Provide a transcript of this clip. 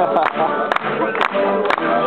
Gracias.